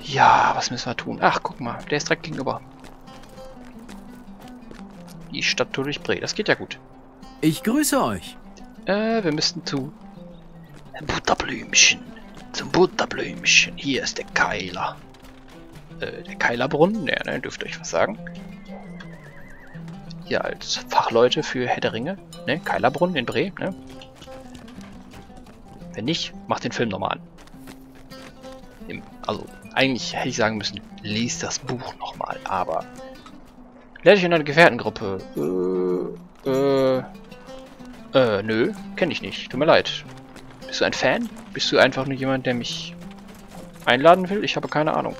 Ja, was müssen wir tun? Ach, guck mal, der ist direkt gegenüber. Die Stadt Bre. Das geht ja gut. Ich grüße euch. Äh, wir müssten zu Butterblümchen. Zum Butterblümchen. Hier ist der Keiler. Äh, der Keilerbrunnen. Ja, ne, dürft euch was sagen. Hier als Fachleute für Herr der Ringe. Ne, Keilerbrunnen in Bre, ne? Wenn nicht, macht den Film nochmal an. Im, also, eigentlich hätte ich sagen müssen, lies das Buch nochmal, aber... Lerne ich in einer Gefährtengruppe. Äh, äh, äh, nö, kenne ich nicht. Tut mir leid. Bist du ein Fan? Bist du einfach nur jemand, der mich einladen will? Ich habe keine Ahnung.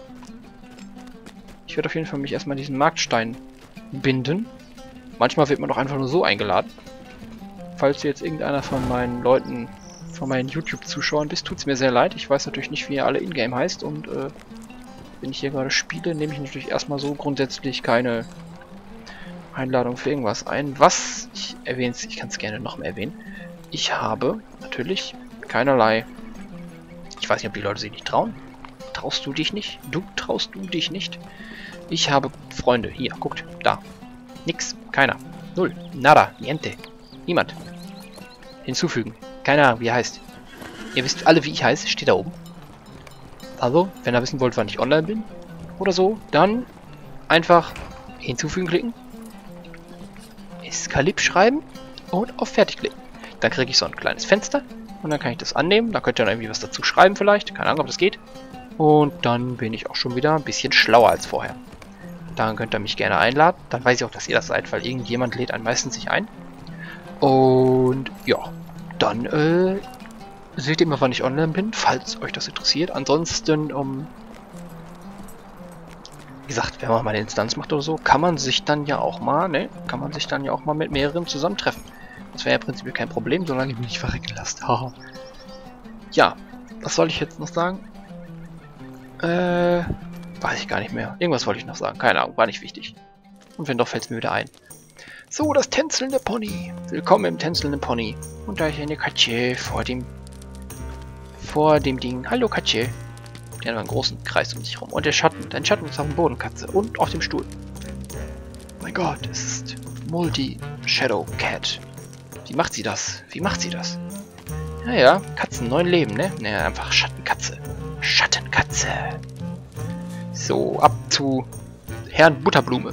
Ich werde auf jeden Fall mich erstmal diesen Marktstein binden. Manchmal wird man doch einfach nur so eingeladen. Falls jetzt irgendeiner von meinen Leuten, von meinen YouTube-Zuschauern bist, tut es mir sehr leid. Ich weiß natürlich nicht, wie ihr alle Ingame heißt und äh, wenn ich hier gerade spiele, nehme ich natürlich erstmal so grundsätzlich keine Einladung für irgendwas ein. Was, ich erwähne ich kann es gerne noch mehr erwähnen. Ich habe natürlich keinerlei... Ich weiß nicht, ob die Leute sich nicht trauen. Traust du dich nicht? Du traust du dich nicht? Ich habe Freunde. Hier, guckt. Da. Nix. Keiner. Null. Nada. Niente. Niemand. Hinzufügen. Keine Ahnung, wie er heißt. Ihr wisst alle, wie ich heiße. Steht da oben. Also, wenn ihr wissen wollt, wann ich online bin oder so, dann einfach hinzufügen klicken Eskalib schreiben und auf Fertig klicken. Dann kriege ich so ein kleines Fenster und dann kann ich das annehmen. Da könnt ihr dann irgendwie was dazu schreiben vielleicht. Keine Ahnung, ob das geht. Und dann bin ich auch schon wieder ein bisschen schlauer als vorher. Dann könnt ihr mich gerne einladen. Dann weiß ich auch, dass ihr das seid, weil irgendjemand lädt einen meistens sich ein. Und ja, dann äh, seht ihr immer, wann ich online bin, falls euch das interessiert. Ansonsten, um, wie gesagt, wenn man mal eine Instanz macht oder so, kann man sich dann ja auch mal, ne, kann man sich dann ja auch mal mit mehreren zusammentreffen. Das wäre ja prinzipiell kein Problem, solange ich mich nicht verrecken lasse. ja, was soll ich jetzt noch sagen? Äh, weiß ich gar nicht mehr. Irgendwas wollte ich noch sagen. Keine Ahnung, war nicht wichtig. Und wenn doch, fällt es mir wieder ein. So, das tänzelnde Pony. Willkommen im tänzelnden Pony. Und da ist eine Katze vor dem... Vor dem Ding. Hallo Katze. Die hat einen großen Kreis um sich rum. Und der Schatten. Dein Schatten ist auf dem Boden, Katze. Und auf dem Stuhl. Oh mein Gott, es ist Multi-Shadow Cat. Wie macht sie das? Wie macht sie das? Naja, Katzen, neun Leben, ne? Naja, einfach Schattenkatze. Schattenkatze. So, ab zu Herrn Butterblume.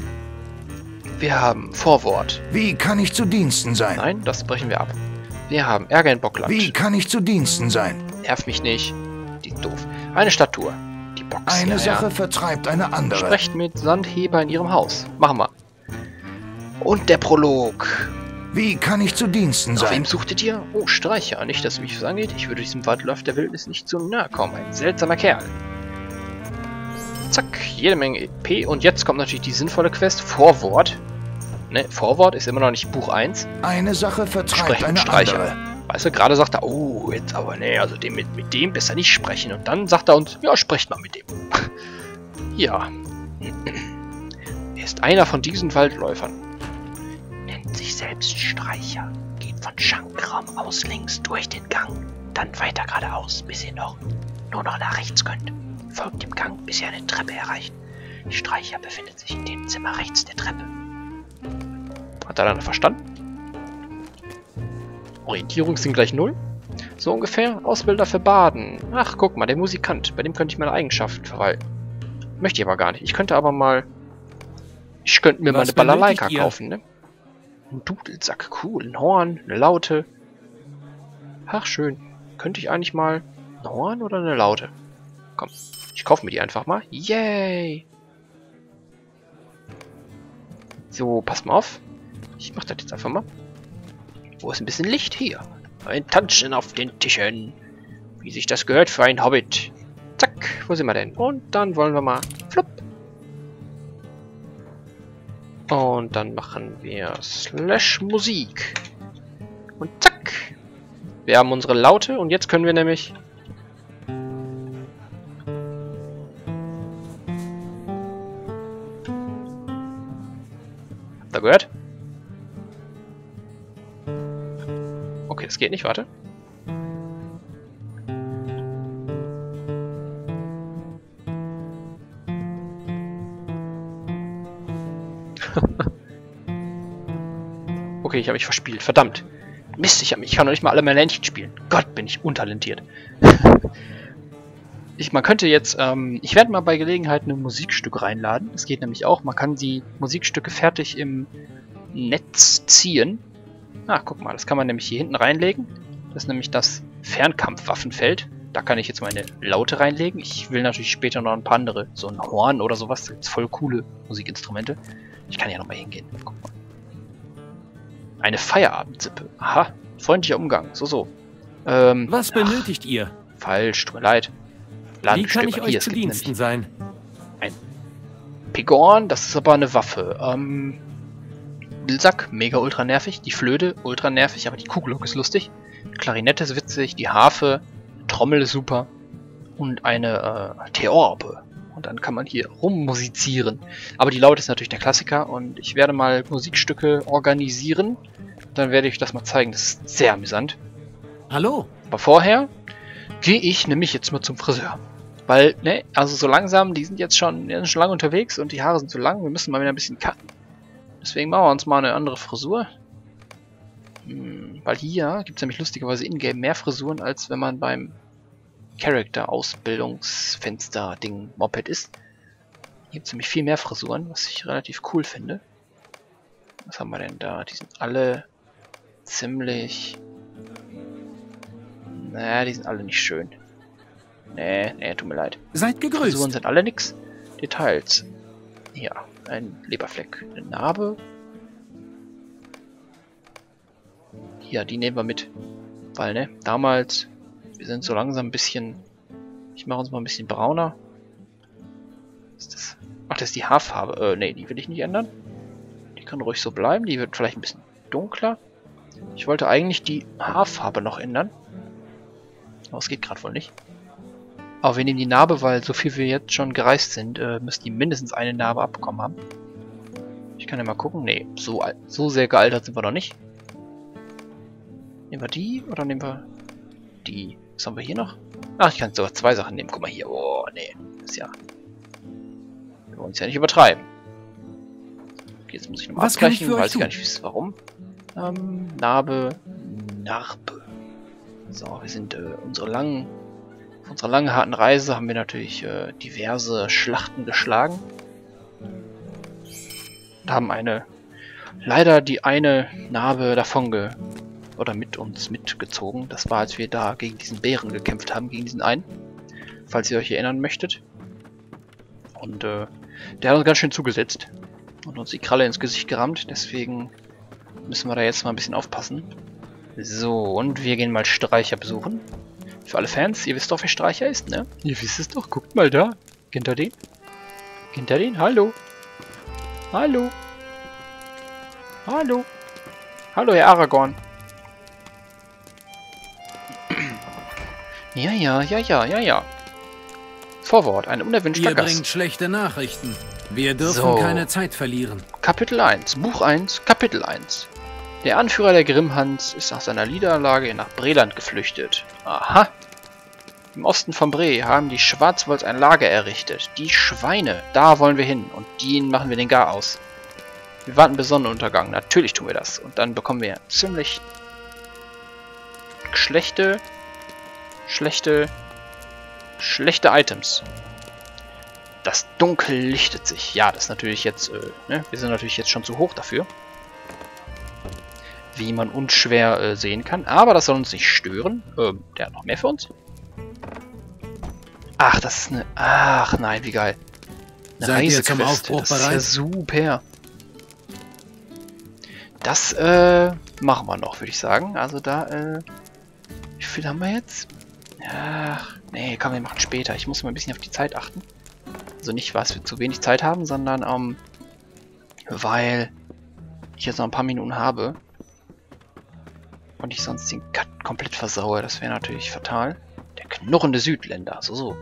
Wir haben Vorwort. Wie kann ich zu Diensten sein? Nein, das brechen wir ab. Wir haben Ärger in Bockland. Wie kann ich zu Diensten sein? Nerv mich nicht. Die ist doof. Eine Statue. Die Box. Eine ja, Sache ja. vertreibt eine andere. Sprecht mit Sandheber in ihrem Haus. Machen wir. Und der Prolog. Wie kann ich zu Diensten Nach sein? wem suchtet ihr? Oh, Streicher. Nicht, dass mich was angeht. Ich würde diesem Waldlauf der Wildnis nicht zu nahe kommen. Ein seltsamer Kerl. Zack, jede Menge EP. Und jetzt kommt natürlich die sinnvolle Quest. Vorwort. Ne, Vorwort ist immer noch nicht Buch 1. Eine Sache vertreibt Sprechen eine Streicher. andere. Weißt du, gerade sagt er, oh, jetzt aber, ne, also dem, mit, mit dem besser nicht sprechen. Und dann sagt er uns, ja, sprecht mal mit dem. ja. Er ist einer von diesen Waldläufern. Nennt sich selbst Streicher. Geht von Schankram aus links durch den Gang. Dann weiter geradeaus, bis ihr noch nur noch nach rechts könnt. Folgt dem Gang, bis ihr eine Treppe erreicht. Die Streicher befindet sich in dem Zimmer rechts der Treppe. Hat er dann verstanden? Orientierung sind gleich 0. So ungefähr. Ausbilder für Baden. Ach, guck mal, der Musikant. Bei dem könnte ich meine Eigenschaften verwalten. Möchte ich aber gar nicht. Ich könnte aber mal... Ich könnte mir mal Was eine Balalaika kaufen, ne? Ein Dudelsack. Cool. Ein Horn. Eine Laute. Ach, schön. Könnte ich eigentlich mal... Ein Horn oder eine Laute? Komm. Ich kaufe mir die einfach mal. Yay! So, passt mal auf. Ich mach das jetzt einfach mal. Wo ist ein bisschen Licht? Hier. Ein Tanzen auf den Tischen. Wie sich das gehört für ein Hobbit. Zack, wo sind wir denn? Und dann wollen wir mal flupp. Und dann machen wir Slash Musik. Und zack. Wir haben unsere Laute und jetzt können wir nämlich... Da gehört. Okay, es geht nicht, warte. okay, ich habe mich verspielt. Verdammt. Mist, ich, hab, ich kann noch nicht mal alle meine Ländchen spielen. Gott, bin ich untalentiert. ich, man könnte jetzt, ähm, ich werde mal bei Gelegenheit ein Musikstück reinladen. Das geht nämlich auch. Man kann die Musikstücke fertig im Netz ziehen. Ach, guck mal, das kann man nämlich hier hinten reinlegen. Das ist nämlich das Fernkampfwaffenfeld. Da kann ich jetzt meine Laute reinlegen. Ich will natürlich später noch ein paar andere. So ein Horn oder sowas. Das gibt voll coole Musikinstrumente. Ich kann ja nochmal hingehen. Guck mal. Eine Feierabendsippe. Aha. Freundlicher Umgang. So, so. Ähm, Was benötigt ach, ihr? Falsch, tut mir leid. Wie kann ich euch zu Diensten sein? Pigorn, das ist aber eine Waffe. Ähm, Sack, mega ultra nervig. Die Flöte, ultra nervig, aber die Kugelung ist lustig. Klarinette ist witzig, die Harfe, Trommel ist super und eine äh, Theorbe. Und dann kann man hier rummusizieren. Aber die Laute ist natürlich der Klassiker und ich werde mal Musikstücke organisieren. Dann werde ich das mal zeigen. Das ist sehr amüsant. Hallo? Aber vorher gehe ich nämlich jetzt mal zum Friseur. Weil, ne, also so langsam, die sind jetzt schon, die sind schon lange unterwegs und die Haare sind zu lang. Wir müssen mal wieder ein bisschen cutten. Deswegen machen wir uns mal eine andere Frisur. Hm, weil hier gibt es nämlich lustigerweise in-game mehr Frisuren, als wenn man beim Character-Ausbildungsfenster-Ding Moped ist. Hier gibt es nämlich viel mehr Frisuren, was ich relativ cool finde. Was haben wir denn da? Die sind alle ziemlich... Naja, die sind alle nicht schön. Nee, nee, tut mir leid. Seid gegrüßt. Frisuren sind alle nix. Details. Ja, ein Leberfleck. Eine Narbe. Ja, die nehmen wir mit. Weil, ne, damals, wir sind so langsam ein bisschen... Ich mache uns mal ein bisschen brauner. Was ist das? Ach, das ist die Haarfarbe. Äh, ne, die will ich nicht ändern. Die kann ruhig so bleiben. Die wird vielleicht ein bisschen dunkler. Ich wollte eigentlich die Haarfarbe noch ändern. Aber es geht gerade wohl nicht. Aber wir nehmen die Narbe, weil so viel wir jetzt schon gereist sind, äh, müssen die mindestens eine Narbe abbekommen haben. Ich kann ja mal gucken. Nee, so, so sehr gealtert sind wir noch nicht. Nehmen wir die oder nehmen wir die? Was haben wir hier noch? Ach, ich kann sogar zwei Sachen nehmen. Guck mal hier. Oh, nee. Das ist ja... Wir wollen es ja nicht übertreiben. Okay, jetzt muss ich nochmal ich abgleichen. euch Weiß tun? gar nicht, warum. Ähm, Narbe. Narbe. So, wir sind äh, unsere langen... Auf unserer langen, harten Reise haben wir natürlich äh, diverse Schlachten geschlagen. Und haben eine... Leider die eine Narbe davon oder mit uns mitgezogen. Das war, als wir da gegen diesen Bären gekämpft haben, gegen diesen einen. Falls ihr euch erinnern möchtet. Und äh, der hat uns ganz schön zugesetzt. Und uns die Kralle ins Gesicht gerammt. Deswegen müssen wir da jetzt mal ein bisschen aufpassen. So, und wir gehen mal Streicher besuchen. Für alle Fans, ihr wisst doch, wer Streicher ist, ne? Ihr wisst es doch, guckt mal da. Kennt ihr den? Kennt ihr den? Hallo? Hallo? Hallo? Hallo, Herr Aragorn. Ja, ja, ja, ja, ja, ja. Vorwort, ein unerwünschter Ihr Gast. bringt schlechte Nachrichten. Wir dürfen So. keine Zeit verlieren. Kapitel 1, Buch 1, Kapitel 1. Der Anführer der Grimhans ist nach seiner Niederlage nach Breland geflüchtet. Aha. Im Osten von Bre haben die Schwarzwolds ein Lager errichtet. Die Schweine, da wollen wir hin. Und denen machen wir den Gar aus. Wir warten bis Sonnenuntergang. Natürlich tun wir das. Und dann bekommen wir ziemlich schlechte, schlechte, schlechte Items. Das Dunkel lichtet sich. Ja, das ist natürlich jetzt, äh, ne? Wir sind natürlich jetzt schon zu hoch dafür. Wie man unschwer äh, sehen kann. Aber das soll uns nicht stören. Ähm, der hat noch mehr für uns. Ach, das ist eine... Ach, nein, wie geil. Eine Seid ihr zum. Aufbruch Das ist ja super. Das, äh, machen wir noch, würde ich sagen. Also da, äh... Wie viel haben wir jetzt? Ach, nee, komm, wir machen später. Ich muss mal ein bisschen auf die Zeit achten. Also nicht, was wir zu wenig Zeit haben, sondern, ähm... Weil ich jetzt noch ein paar Minuten habe. Und ich sonst den Cut komplett versaue. Das wäre natürlich fatal. Der knurrende Südländer. So, so.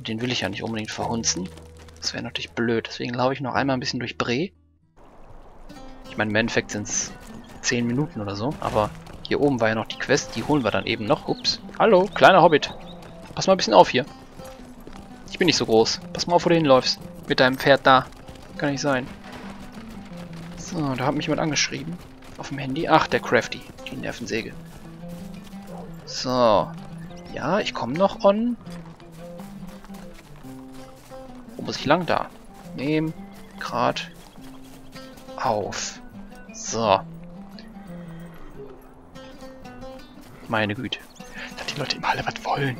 Den will ich ja nicht unbedingt verhunzen. Das wäre natürlich blöd. Deswegen laufe ich noch einmal ein bisschen durch Bre. Ich meine, im Endeffekt sind es 10 Minuten oder so. Aber hier oben war ja noch die Quest. Die holen wir dann eben noch. Ups. Hallo, kleiner Hobbit. Pass mal ein bisschen auf hier. Ich bin nicht so groß. Pass mal auf, wo du hinläufst. Mit deinem Pferd da. Kann nicht sein. So, da hat mich jemand angeschrieben. Auf dem Handy. Ach, der Crafty. Die Nervensäge. So. Ja, ich komme noch on. Wo muss ich lang? Da. Nehmen. Grad. Auf. So. Meine Güte. Dass die Leute immer alle was wollen.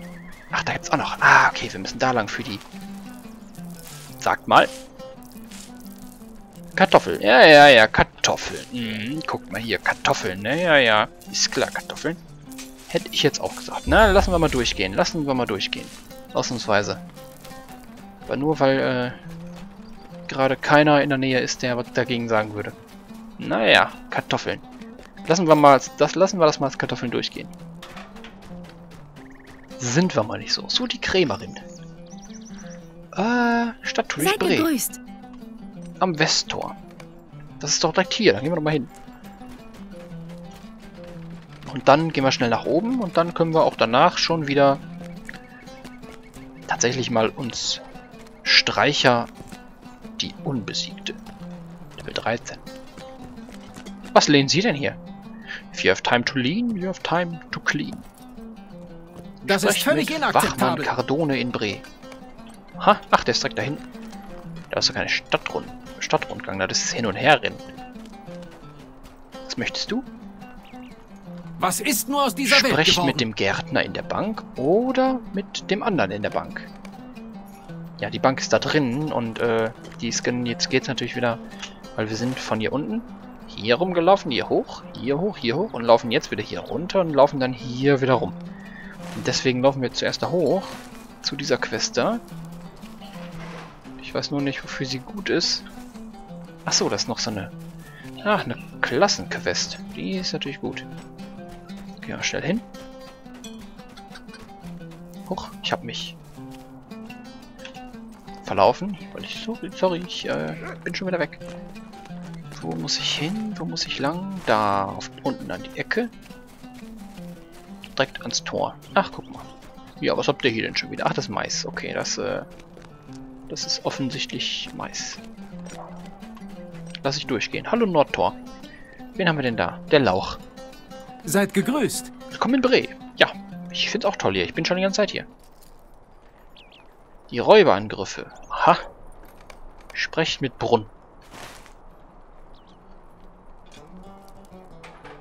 Ach, da gibt's auch noch. Ah, okay, wir müssen da lang für die. Sagt mal. Kartoffeln. Ja, ja, ja, Kartoffeln. Hm, guck mal hier, Kartoffeln. Ne, ja, ja. Ist klar, Kartoffeln. Hätte ich jetzt auch gesagt. Na, lassen wir mal durchgehen. Lassen wir mal durchgehen. Ausnahmsweise. Aber nur, weil äh, gerade keiner in der Nähe ist, der was dagegen sagen würde. Naja, Kartoffeln. Lassen wir mal, das lassen wir das mal als Kartoffeln durchgehen. Sind wir mal nicht so. So die Krämerin. Äh, Stadt Seid gegrüßt. Am Westtor. Das ist doch direkt hier. Da gehen wir doch mal hin. Und dann gehen wir schnell nach oben und dann können wir auch danach schon wieder tatsächlich mal uns Streicher die Unbesiegte. Level 13. Was lehnen Sie denn hier? If you have time to lean, you have time to clean. Das Sprecht ist völlig inakzeptabel. Wachmann Cardone in Bre. Ha, ach, der ist direkt da hinten. Da ist doch keine Stadtrund Stadtrundgang, da ist Hin- und Herrennen. Was möchtest du? Was ist nur aus dieser Sprechen Welt geworden? mit dem Gärtner in der Bank oder mit dem anderen in der Bank. Ja, die Bank ist da drin und äh, die scannen, jetzt geht's natürlich wieder, weil wir sind von hier unten hier rumgelaufen, hier hoch, hier hoch, hier hoch und laufen jetzt wieder hier runter und laufen dann hier wieder rum. Und deswegen laufen wir zuerst da hoch zu dieser Quest da. Ich weiß nur nicht, wofür sie gut ist. Achso, das ist noch so eine... Ach, eine Klassenquest. Die ist natürlich gut. Gehen wir schnell hin. Huch, ich habe mich verlaufen, weil ich so, sorry, ich äh, bin schon wieder weg. Wo muss ich hin? Wo muss ich lang? Da, auf, unten an die Ecke. Direkt ans Tor. Ach, guck mal. Ja, was habt ihr hier denn schon wieder? Ach, das Mais. Okay, das, äh, das ist offensichtlich Mais. Lass ich durchgehen. Hallo Nordtor. Wen haben wir denn da? Der Lauch. Seid gegrüßt. Willkommen in Bre. Ja, ich find's auch toll hier. Ich bin schon die ganze Zeit hier. Die Räuberangriffe. Aha. Sprecht mit Brunn.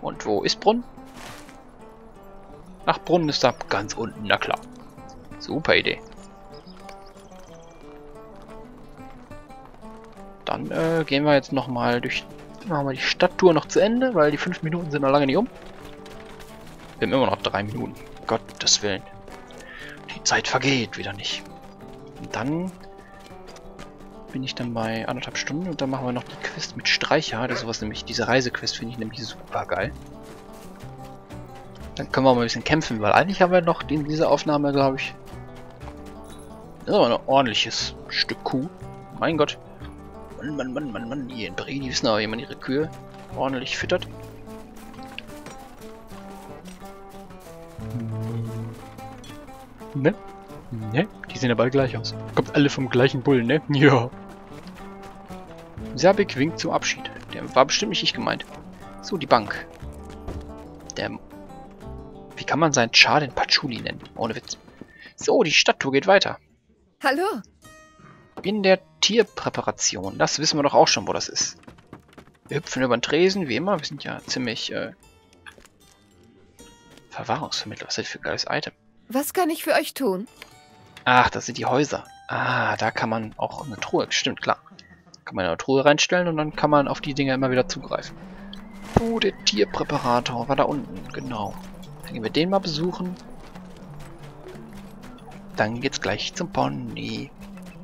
Und wo ist Brunn? Ach, Brunn ist da ganz unten. Na klar. Super Idee. Dann äh, gehen wir jetzt nochmal durch... Machen wir die Stadttour noch zu Ende, weil die fünf Minuten sind noch lange nicht um. Wir haben immer noch drei Minuten. Gottes Willen. Die Zeit vergeht wieder nicht. Und dann bin ich dann bei anderthalb Stunden und dann machen wir noch die Quest mit Streicher. Das ist sowas nämlich, diese Reisequest finde ich nämlich super geil. Dann können wir mal ein bisschen kämpfen, weil eigentlich haben wir noch in dieser Aufnahme, glaube ich, das ist aber ein ordentliches Stück Kuh. Mein Gott. Mann, Mann, Mann, Mann, Mann. Hier in Brie, die wissen aber, wie man ihre Kühe ordentlich füttert. Ne? Ne? Die sehen aber alle gleich aus. Kommt alle vom gleichen Bullen, ne? Ja. Serbik winkt zum Abschied. Der war bestimmt nicht ich gemeint. So, die Bank. Der... Wie kann man seinen Char den Patchouli nennen? Ohne Witz. So, die Stadttour geht weiter. Hallo. In der Tierpräparation. Das wissen wir doch auch schon, wo das ist. Wir hüpfen über den Tresen, wie immer. Wir sind ja ziemlich, äh... Verwahrungsvermittler. Was ist das für ein geiles Item? Was kann ich für euch tun? Ach, das sind die Häuser. Ah, da kann man auch eine Truhe, stimmt, klar. Kann man eine Truhe reinstellen und dann kann man auf die Dinger immer wieder zugreifen. Oh, der Tierpräparator war da unten, genau. Dann gehen wir den mal besuchen. Dann geht's gleich zum Pony.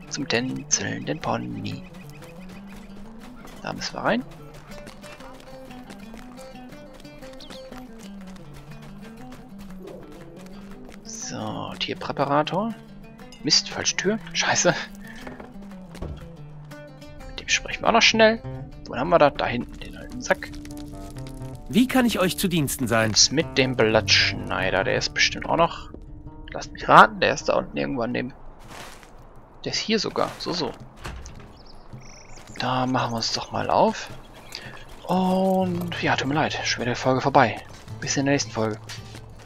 Zum tänzelnden Pony. Da müssen wir rein. So, Tierpräparator. Mist, falsche Tür. Scheiße. Mit dem sprechen wir auch noch schnell. Wo haben wir da? Da hinten den alten Sack. Wie kann ich euch zu Diensten sein? Jetzt mit dem Blattschneider. Der ist bestimmt auch noch. Lasst mich raten, der ist da unten irgendwo an dem. Der ist hier sogar. So, so. Da machen wir uns doch mal auf. Und ja, tut mir leid, die Folge vorbei. Bis in der nächsten Folge.